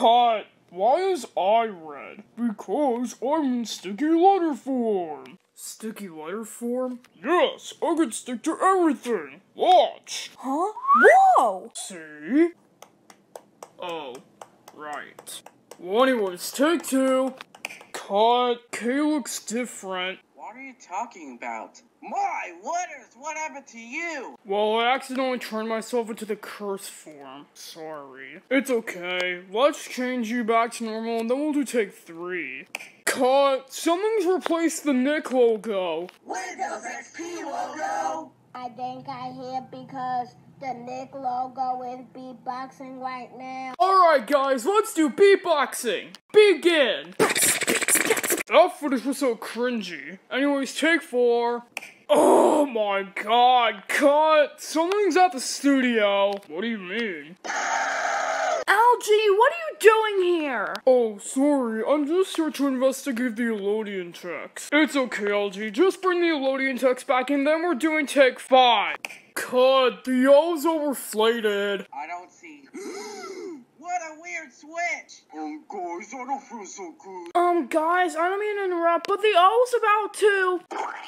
Cut. Why is I red? Because I'm in sticky letter form. Sticky letter form? Yes, I can stick to everything. Watch. Huh? Whoa! See? Oh, right. Well, anyways, take two. Cut. K looks different. What are you talking about? My, what is, what happened to you? Well, I accidentally turned myself into the curse form. Sorry. It's okay. Let's change you back to normal and then we'll do take three. Cut! Something's replaced the Nick logo. Windows XP logo! I think I hear because the Nick logo is beatboxing right now. Alright, guys, let's do beatboxing. Begin! That footage was so cringy. Anyways, take four. Oh my god, cut! Something's at the studio. What do you mean? Algie, what are you doing here? Oh, sorry, I'm just here to investigate the Elodeon text. It's okay, LG, just bring the Elodeon text back and then we're doing take five. Cut, the O's overflated. I don't see. what a weird switch! Um, guys, I don't feel so good. Um, guys, I don't mean to interrupt, but the O's about to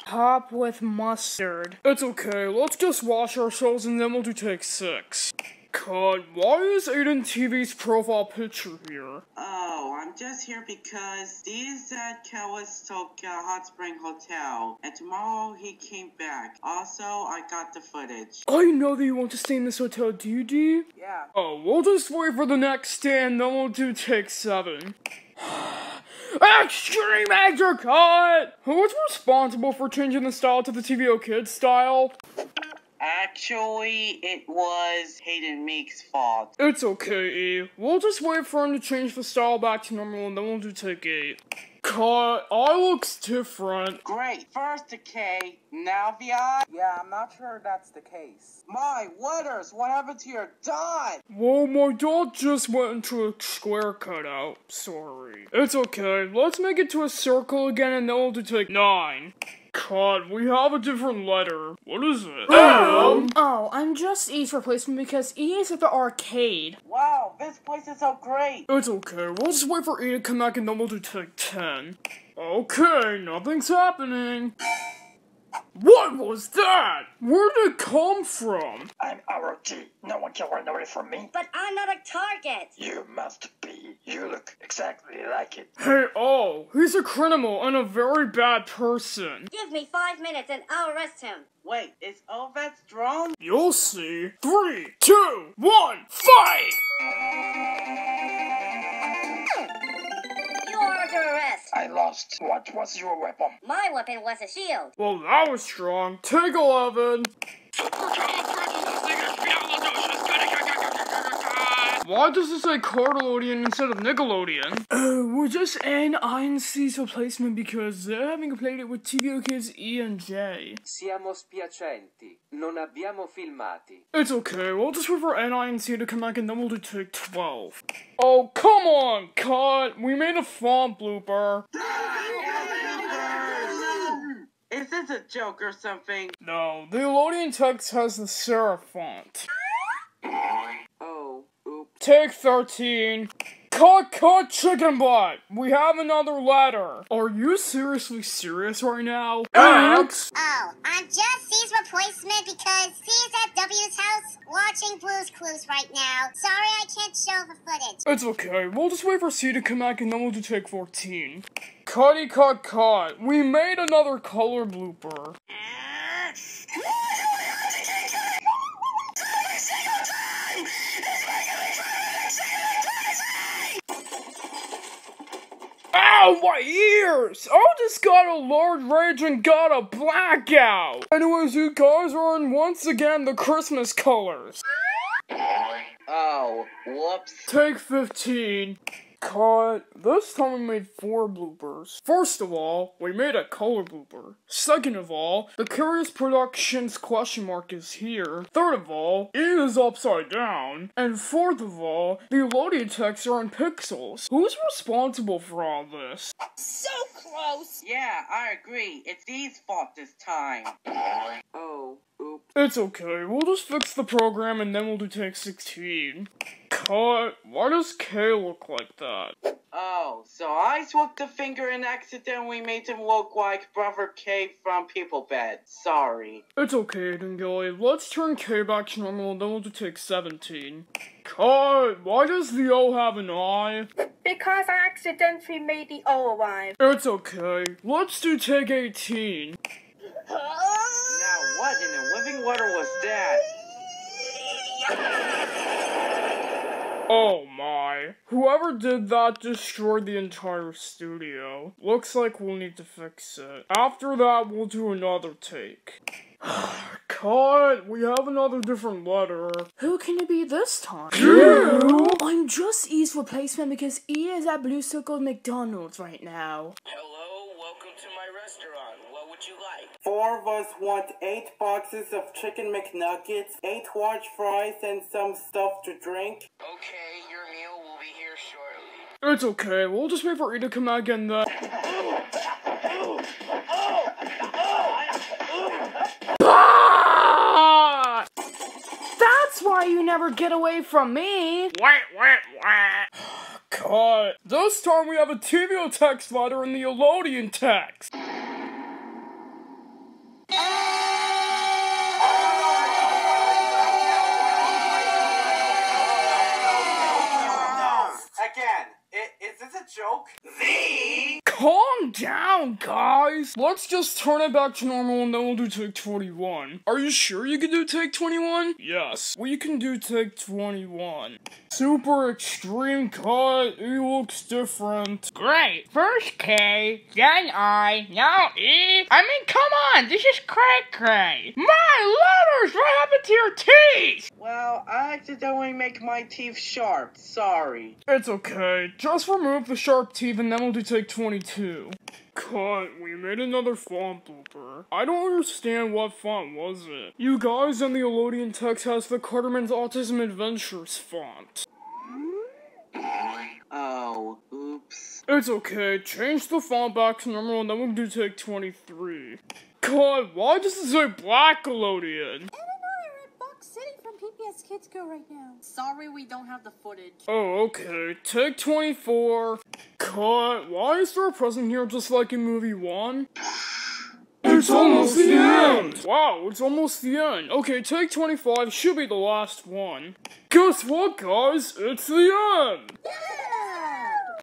pop with mustard. It's okay, let's just wash ourselves and then we'll do take six. Cut, why is Aiden TV's profile picture here? Oh, I'm just here because Steve said Kawasaki Hot Spring Hotel, and tomorrow he came back. Also, I got the footage. I know that you want to stay in this hotel, do you, D? Yeah. Oh, we'll just wait for the next stand, then we'll do take seven. Extreme Major Cut! Who's responsible for changing the style to the TVO Kids style? Actually, it was Hayden Meek's fault. It's okay, E. We'll just wait for him to change the style back to normal and then we'll do take eight. Cut. I looks different. Great. First to K, now the I. Yeah, I'm not sure that's the case. My letters, what happened to your dot? Well, my dot just went into a square cutout. Sorry. It's okay. Let's make it to a circle again and then we'll do take nine. Cut. We have a different letter. What is it? Um, Oh, I'm just E's replacement because E is at the arcade. Wow, this place is so great. It's okay. We'll just wait for E to come back and then we'll do take 10. Okay, nothing's happening. What was that? Where did it come from? I'm ROT. No one can run away from me. But I'm not a target. You must be. You look exactly like it. Hey, oh, he's a criminal and a very bad person. Give me five minutes and I'll arrest him. Wait, is Ovets drone? You'll see. Three, two, one, fight! You are under arrest. I lost. What was your weapon? My weapon was a shield. Well, that was strong. Take 11. Why does it say Cardelodian instead of Nickelodeon? Uh, we're just N, I, and C's replacement because they're having played it with TVO Kids E and J. Siamo spiacenti. Non abbiamo filmati. It's okay, we'll just wait for N, I, and C to come back and then we'll do take 12. Oh, come on, cut! We made a font blooper. Is this a joke or something? No, the Elodeon text has the serif font. Oops. Take 13. Cut, cut, chicken butt! We have another letter. Are you seriously serious right now? X! Oh, I'm just C's replacement because C's at W's house watching Blue's Clues right now. Sorry I can't show the footage. It's okay, we'll just wait for C to come back and then we'll do take 14. Cutty cut cut. We made another color blooper. Ow, my ears! Oh, I just got a large rage and got a blackout! Anyways, you guys are in once again the Christmas colors. Oh, whoops. Take 15. Cut. This time we made four bloopers. First of all, we made a color blooper. Second of all, the Curious Productions question mark is here. Third of all, it is upside down. And fourth of all, the loaded texts are in pixels. Who's responsible for all this? So close. Yeah, I agree. It's D's fault this time. Oh, oops. It's okay, we'll just fix the program and then we'll do take 16. Cut. Why does K look like that? Oh, so I swooped the finger and accidentally made him look like Brother K from People Bed. Sorry. It's okay, Dingilly. Let's turn K back to normal and then we'll do take 17. Cut. Why does the O have an eye? Because I accidentally made the O alive. It's okay. Let's do take 18. Now, what in the living water was that? Oh my. Whoever did that destroyed the entire studio. Looks like we'll need to fix it. After that, we'll do another take. Cut! We have another different letter. Who can it be this time? You? I'm just E's replacement because E is at Blue Circle McDonald's right now. Hello, welcome to my restaurant. What you like? Four of us want eight boxes of chicken McNuggets, eight large fries, and some stuff to drink. Okay, your meal will be here shortly. It's okay. We'll just wait for E to come back and then. Ah! That's why you never get away from me. Wait, wait, wait. Cut. This time we have a TVO text letter and the Elodeon text. Joke? Calm down, guys. Let's just turn it back to normal and then we'll do take 21. Are you sure you can do take 21? Yes, we can do take 21. Super extreme cut. He looks different. Great. First K, then I, now E. I mean, come on, this is cray cray. My letters, what happened to your teeth? Well, I accidentally make my teeth sharp. Sorry. It's okay. Just remove the sharp teeth and then we'll do take 22. Cut, we made another font blooper. I don't understand what font was it. You guys and the Elodeon text has the Carterman's Autism Adventures font. Oh, oops. It's okay, change the font back to normal and then we'll do take 23. Cut, why does it say Black Elodeon? City from Kids Go right now. Sorry we don't have the footage. Oh, okay. Take 24. Cut. Why is there a present here just like in movie 1? It's almost the end! Wow, it's almost the end. Okay, take 25 should be the last one. Guess what, guys? It's the end!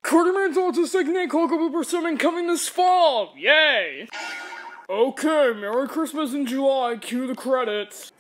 Carterman's Autistic Nick Hulk Blooper 7 coming this fall! Yay! Okay, Merry Christmas in July. Cue the credits.